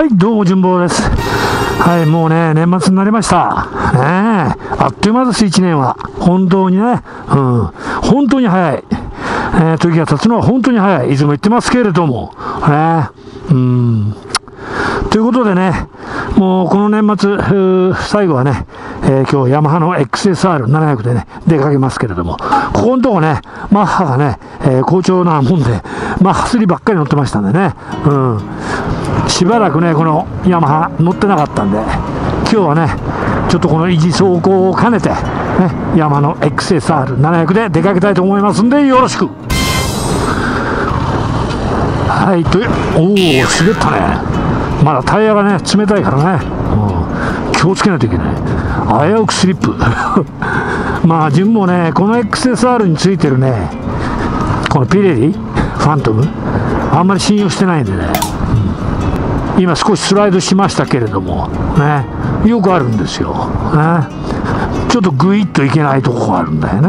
はい、どうも、順坊です。はい、もうね、年末になりました。ねえ、あっという間です、1年は。本当にね、うん、本当に早い。えー時が経つのは本当に早い。いつも言ってますけれども。ねえ、うん。ということでね、もうこの年末、最後はね、えー今日ヤマハの XSR700 でね、出かけますけれども、ここのとこね、マッハがね、えー好調なもんで、マッハ3ばっかり乗ってましたんでね、うん。しばらくね、このヤマハ乗ってなかったんで、今日はね、ちょっとこの維持走行を兼ねて、ね、ヤマの XSR700 で出かけたいと思いますんで、よろしくはい、という、おお、滑ったね。まだタイヤがね、冷たいからね、うん、気をつけないといけない。危うくスリップ。まあ、順もね、この XSR についてるね、このピレリ、ファントム、あんまり信用してないんでね、今少しスライドしましたけれども、ね、よくあるんですよ。ね、ちょっとグイッといけないとこがあるんだよね。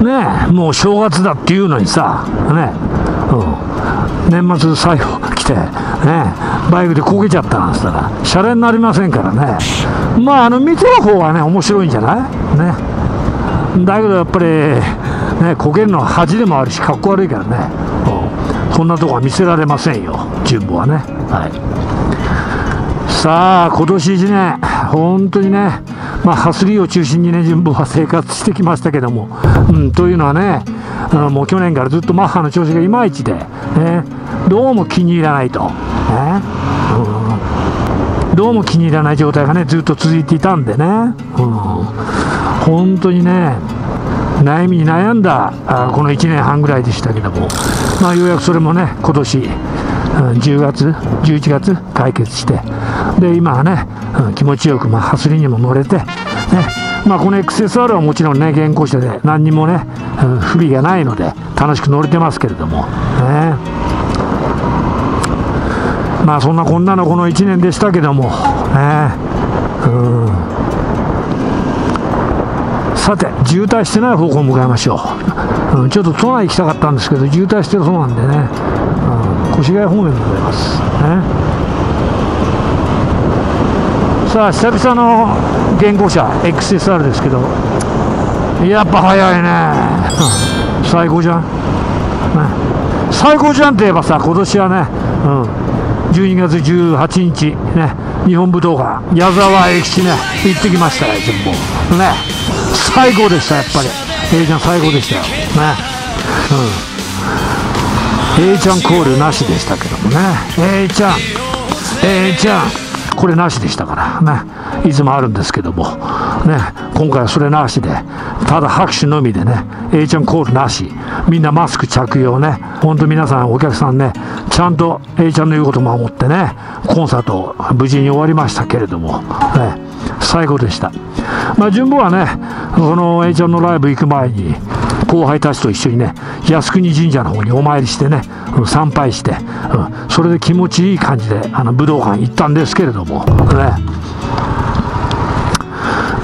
うん。ね、もう正月だっていうのにさ、ね、うん、年末最後来て、ね、バイクで焦げちゃったなんつったら、シャレになりませんからね、まあ、あの見てる方はね、面白いんじゃない？ね。だけどやっぱり、ね、焦げるのは恥でもあるし、かっこ悪いからね、こんなとこは見せられませんよ、順部はね。はい。さあ、今年1年、本当にね、まあ、ハスリーを中心にね、順部は生活してきましたけども、うん、というのはね、うんもう去年からずっとマッハの調子がいまいちで、ね、どうも気に入らないと、ね。うん、どうも気に入らない状態がね、ずっと続いていたんでね、うん、本当にね、悩みに悩んだあこの1年半ぐらいでしたけども、まあ、ようやくそれもね、今年、うん10月、11月解決して、で今はね、うん気持ちよく、まあ、ハスリにも乗れて、ね。まあ、この XSR はもちろんね、現行車で何にもね、うん不備がないので、楽しく乗れてますけれども、ね。まあそんなこんなのこの1年でしたけども、ね。さて、渋滞してない方向を向かいましょう、うんちょっと都内行きたかったんですけど、渋滞してるそうなんでね、うん越谷方面向かいます。ね。さあ、久々の現行車、XSR ですけど、やっぱ早いね、うん最高じゃん、ね。最高じゃんって言えばさ、今年はね、うん、12月18日、ね、日本武道館、矢沢永吉ね、行ってきましたよ、全部。ね、最高でした、やっぱり。A ちゃん最高でしたよ。ね。うん。A ちゃんコールなしでしたけどもね。A ちゃん、A ちゃん、これなしでしたからね。いつもあるんですけども、ね、今回はそれなしで、ただ拍手のみでね、A ちゃんコールなし、みんなマスク着用ね、本当皆さん、お客さんね、ちゃんと A ちゃんの言うことを守ってね、コンサート無事に終わりましたけれども、ね、最高でした。まあ、順坊はね、この A ちゃんのライブ行く前に、後輩たちと一緒にね、靖国神社の方にお参りしてね、参拝して、うんそれで気持ちいい感じで、あの武道館行ったんですけれども、ね、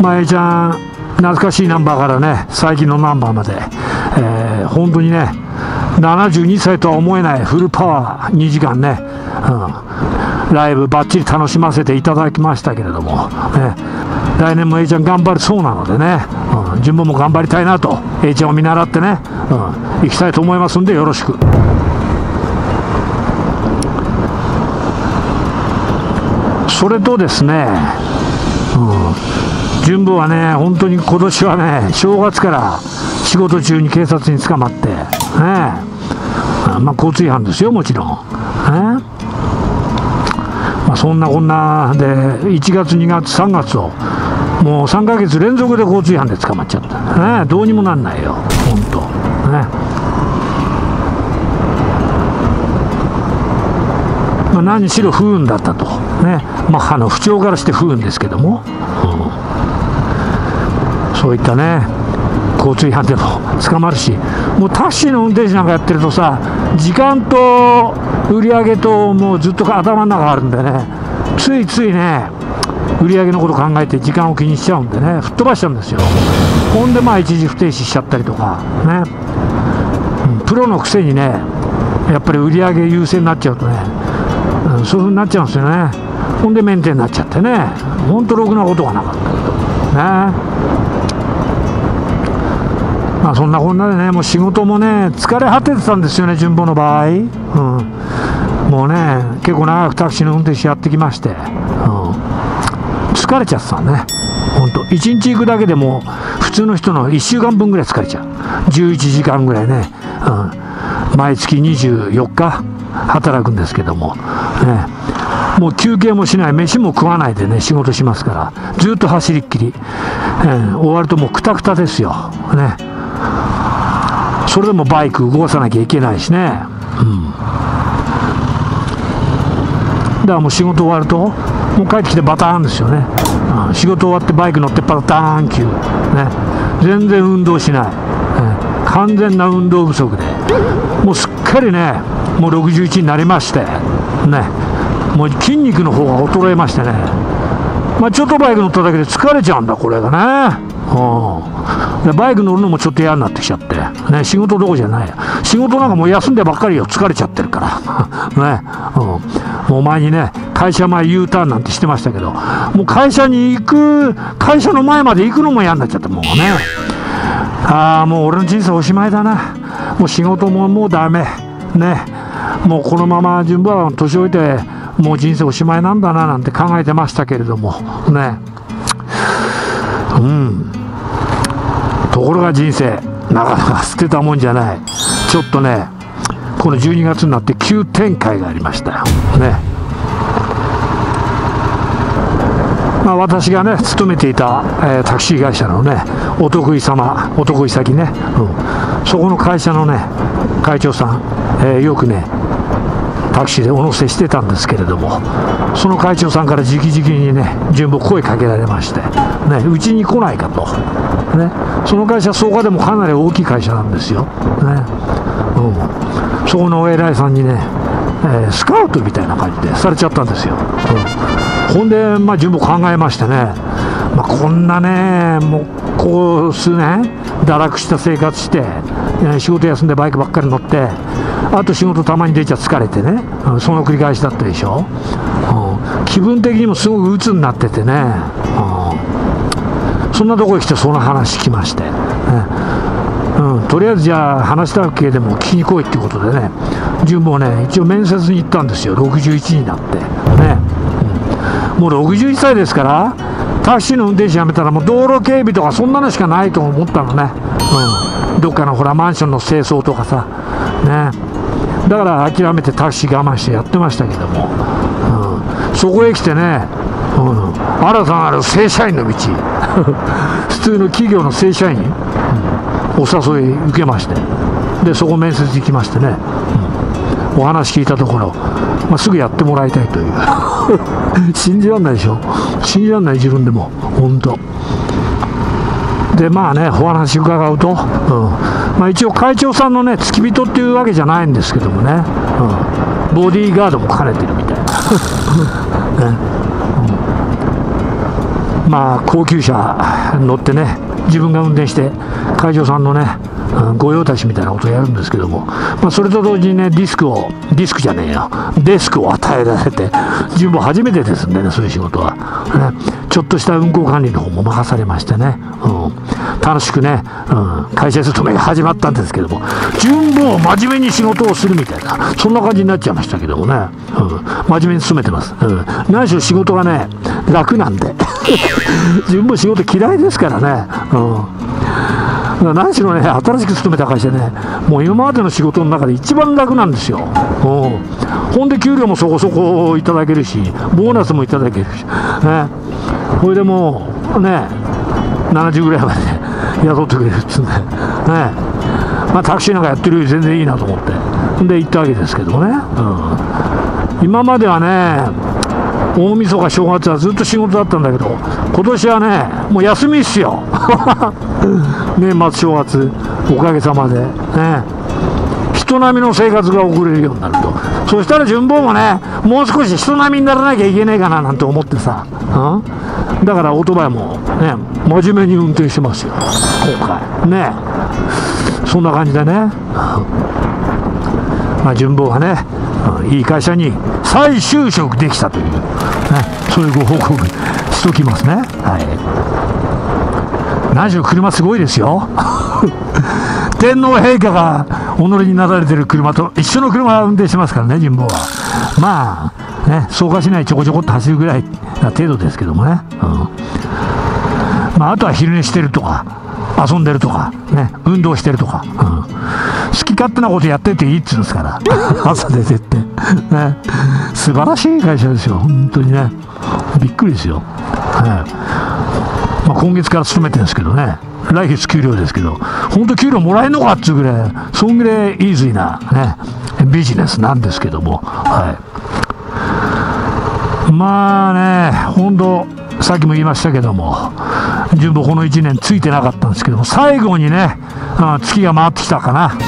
まあ、A ちゃん、懐かしいナンバーからね、最近のナンバーまで、えー本当にね、72歳とは思えないフルパワー2時間ね、うん、ライブばっちり楽しませていただきましたけれども、ね、来年も A ちゃん頑張るそうなのでね、うん、順番も頑張りたいなと、A ちゃんを見習ってね、うん、行きたいと思いますんで、よろしく。それとですね、うん、順部はね、本当に今年はね、正月から仕事中に警察に捕まって、ね、まあ、交通違反ですよ、もちろん。ね。まあ、そんなこんなで、1月、2月、3月を、もう3ヶ月連続で交通違反で捕まっちゃった。ね、どうにもなんないよ、本当。ねまあ、何しろ不運だったと、ねマッハの不調からして不運ですけども、うん。そういったね、交通違反でも捕まるし、もうタクシーの運転手なんかやってるとさ、時間と売り上げと、もうずっと頭の中あるんでね、ついついね、売り上げのこと考えて時間を気にしちゃうんでね、吹っ飛ばしちゃうんですよ。ほんで、まあ、一時不停止しちゃったりとか、ね、うんプロのくせにね、やっぱり売り上げ優先になっちゃうとね、うん、そういうふうになっちゃうんですよね。ほんでメンテになっちゃってねほんとろくなことがなかった。ね。まあそんなこんなでねもう仕事もね疲れ果ててたんですよね順保の場合、うん、もうね結構長くタクシーの運転手やってきまして、うん、疲れちゃってたね。本当1日行くだけでも普通の人の1週間分ぐらい疲れちゃう。11時間ぐらいね、うん、毎月24日働くんですけども、ね、もう休憩もしない。飯も食わないでね仕事しますから。ずっと走りっきり、えー、終わるともうくたくたですよ。ね。それでもバイク動かさなきゃいけないしね。うん。だからもう仕事終わるともう帰ってきてバターンですよね、うん、仕事終わってバイク乗ってバターン級ね。全然運動しない、ね、完全な運動不足で。もうすっかりねもう61になりまして。ね。もう筋肉の方が衰えましてね。まあ、ちょっとバイク乗っただけで疲れちゃうんだこれがね、うん、でバイク乗るのもちょっと嫌になってきちゃって、ね、仕事どころじゃない仕事なんかもう休んでばっかりよ。疲れちゃってるから。ね、うん、もう前にね会社前 U ターンなんてしてましたけどもう会社に行く会社の前まで行くのも嫌になっちゃってもうね。ああもう俺の人生おしまいだな。もう仕事ももうダメ。ね。もうこのまま順番年老いてもう人生おしまいなんだななんて考えてましたけれども。ね。うん。ところが人生なかなか捨てたもんじゃない。ちょっとねこの12月になって急展開がありましたよ。ね。まあ、私がね勤めていた、えー、タクシー会社のねお得意様お得意先ね、うん、そこの会社のね会長さん、えー、よくねタクシーでお乗せしてたんですけれどもその会長さんから直々にね順番声かけられましてうち、に来ないかと、ね、その会社相場でもかなり大きい会社なんですよ、ね。うん、そこのお偉いさんにね、えー、スカウトみたいな感じでされちゃったんですよ、うん、ほんで、まあ、順番考えましてね、まあ、こんなねもうこう数年堕落した生活して、仕事休んでバイクばっかり乗ってあと仕事たまに出ちゃ疲れてね、うんその繰り返しだったでしょ、うん、気分的にもすごく鬱になっててね、うん、そんなとこへ来てその話聞きまして、ね、とりあえずじゃあ話したわけでも聞きに来いっていうことでね。順もね一応面接に行ったんですよ。61になって。ね、もう61歳ですからタクシーの運転手辞めたらもう道路警備とかそんなのしかないと思ったのね、うん、どっかのほらマンションの清掃とかさ。ね。だから諦めてタクシー我慢してやってましたけども、うん、そこへ来てね、うん、新たなる正社員の道。普通の企業の正社員、お誘い受けまして。でそこ面接行きましてね、うん、お話聞いたところ、まあ、すぐやってもらいたいという。信じらんないでしょ。信じらんない自分でも本当。でまあねお話伺うと、うん。まあ、一応会長さんのね付き人っていうわけじゃないんですけどもね、うん、ボディーガードも兼ねてるみたいな、ね。うん、まあ高級車乗ってね自分が運転して会長さんのね御用達みたいなことをやるんですけども、まあ、それと同時にねディスクをディスクじゃねえよ。デスクを与えられて自分も初めてですんでねそういう仕事は、ね、ちょっとした運行管理の方も任されましてね、うん、楽しくね、うん、会社勤めが始まったんですけども。順を真面目に仕事をするみたいなそんな感じになっちゃいましたけどもね、うん、真面目に勤めてます、うん、何しろ仕事がね楽なんで。自分も仕事嫌いですからね、うん。何しろね、新しく勤めた会社ね、もう今までの仕事の中で一番楽なんですよ。うん、ほんで給料もそこそこいただけるし、ボーナスもいただけるし、ね、それでもうね、70ぐらいまで 雇ってくれるっつうんで、ね、まあ、タクシーなんかやってるより全然いいなと思って、で行ったわけですけどもね、うん、今まではね、大晦日正月はずっと仕事だったんだけど今年はねもう休みっすよ。年末正月おかげさまで。ね。人並みの生活が送れるようになると。そしたら順坊もねもう少し人並みにならなきゃいけないかななんて思ってさ、うん、だからオートバイもね真面目に運転してますよ。今回。ね。そんな感じでね。まあ、順坊がね、いい会社に再就職できたという、ね、そういうご報告しときますね。はい。何しろ車すごいですよ。天皇陛下が己になられてる車と一緒の車を運転してますからね、神保は。まあ、ね、そうかしないちょこちょこっと走るぐらいな程度ですけどもね。うんまあ、あとは昼寝してるとか、遊んでるとか、ね、運動してるとか、うん、好き勝手なことやってていいっつうんですから、朝出てって、ね、素晴らしい会社ですよ、本当にね、びっくりですよ。はいまあ、今月から勤めてるんですけどね、来月給料ですけど、本当給料もらえるのかっつうぐらい、そんぐらいイーズイな、ね、ビジネスなんですけども、はい。まあね、本当、さっきも言いましたけども、順保この1年ついてなかったんですけども、最後にね、あ月が回ってきたかな、本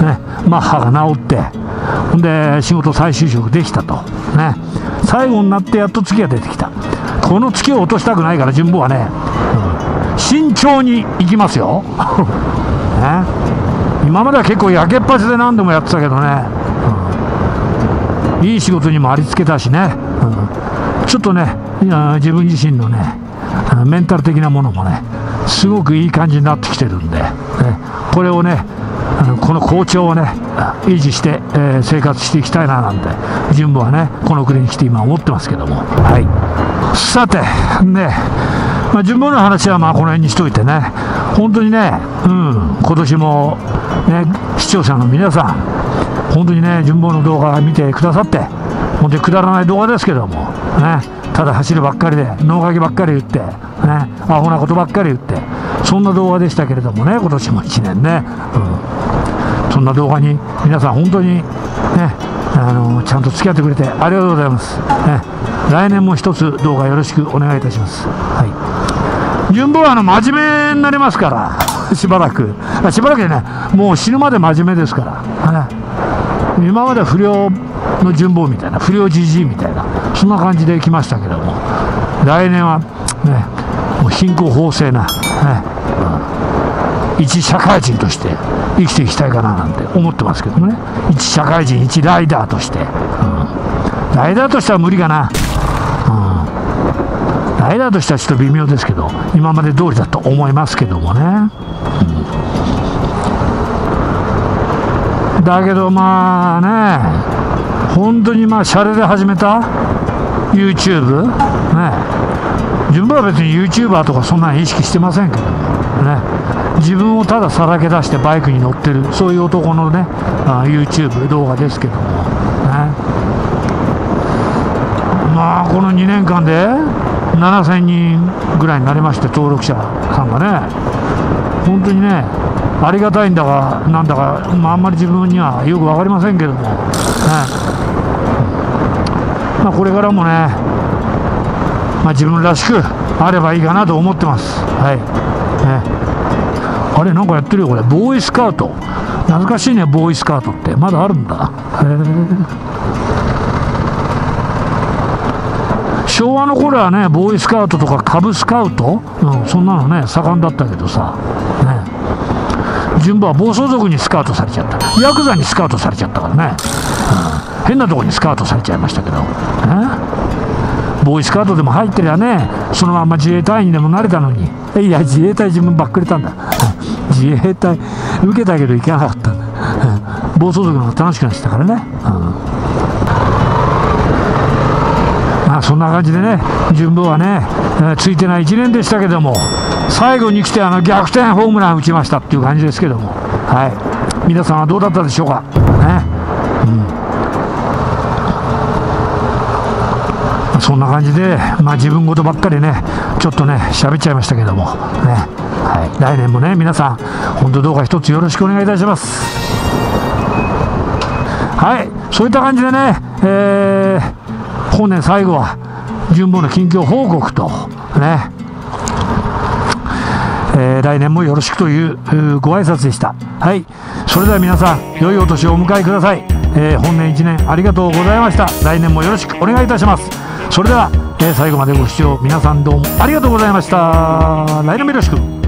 当、ね、マッハが治って、ほんで、仕事再就職できたと、ね、最後になってやっと月が出てきた。この月を落としたくないから、順保はね、うん、慎重に行きますよ。ね、今までは結構焼けっぱちで何度もやってたけどね、うん、いい仕事にもありつけたしね、うん、ちょっとね、自分自身のね、メンタル的なものもね、すごくいい感じになってきてるんで、ね、これをね、この好調をね、維持して、え、生活していきたいななんて、順部はね、この国に来て今思ってますけども。はい。さて、ね、まあ、順部の話はまあこの辺にしといてね、本当にね、うん、今年も、ね、視聴者の皆さん、本当にね、順部の動画見てくださって、本当にくだらない動画ですけども、ね、ただ走るばっかりで、脳書きばっかり言って、ね、アホなことばっかり言って、そんな動画でしたけれどもね、今年も1年ね、うん、そんな動画に皆さん本当にね、あのちゃんと付き合ってくれてありがとうございます。ね、来年も一つ動画よろしくお願いいたします。はい。順番はあの真面目になりますから、しばらく。しばらくでね、もう死ぬまで真面目ですから。ね、今まで不良の順坊みたいな、不良じじいみたいな、そんな感じで来ましたけども、来年は、ね、もう貧困法制な、ねうん、一社会人として生きていきたいかななんて思ってますけどね、一社会人、一ライダーとして、うん、ライダーとしては無理かな。うん、ライダーとしてはちょっと微妙ですけど、今まで通りだと思いますけどもね。うん、だけどまあね、本当にまあ、シャレで始めた？YouTube、ね、自分は別に YouTuber とかそんなに意識してませんけどね、自分をたださらけ出してバイクに乗ってる、そういう男のね、あ YouTube 動画ですけども、ね、まあ、この2年間で7000人ぐらいになりまして、登録者さんがね、本当にね、ありがたいんだか、なんだか、まあ、あんまり自分にはよく分かりませんけども、ね、まあ、これからもね、まあ、自分らしくあればいいかなと思ってます。はい。ね、あれ、なんかやってるよ、これ。ボーイスカウト。懐かしいね、ボーイスカウトって。まだあるんだへえ。昭和の頃はね、ボーイスカウトとかカブスカウト、うん、そんなのね、盛んだったけどさ、ね、順番は暴走族にスカウトされちゃった。ヤクザにスカウトされちゃったからね。うん変なとこにスカウトされちゃいましたけど、ボーイスカートでも入ってりゃね、そのまま自衛隊員でもなれたのに、いや、自衛隊自分ばっくれたんだ、自衛隊受けたけど行けなかった。ん、暴走族の方が楽しくなってたからね。まあ、そんな感じでね、順分はね、えー、ついてない1年でしたけども、最後に来てあの逆転ホームラン打ちましたっていう感じですけども、はい、皆さんはどうだったでしょうか？ね。うん。そんな感じで、まあ、自分事ばっかりね、ちょっとね、喋っちゃいましたけども、ね、はい、来年もね、皆さん、本当どうか一つよろしくお願いいたします。はい、そういった感じでね、えー、本年最後は、順坊の近況報告と、ね、えー、来年もよろしくというご挨拶でした。はい。それでは皆さん、良いお年をお迎えください。えー、本年1年ありがとうございました。来年もよろしくお願いいたします。それでは、えー、最後までご視聴皆さんどうもありがとうございました。来年もよろしく。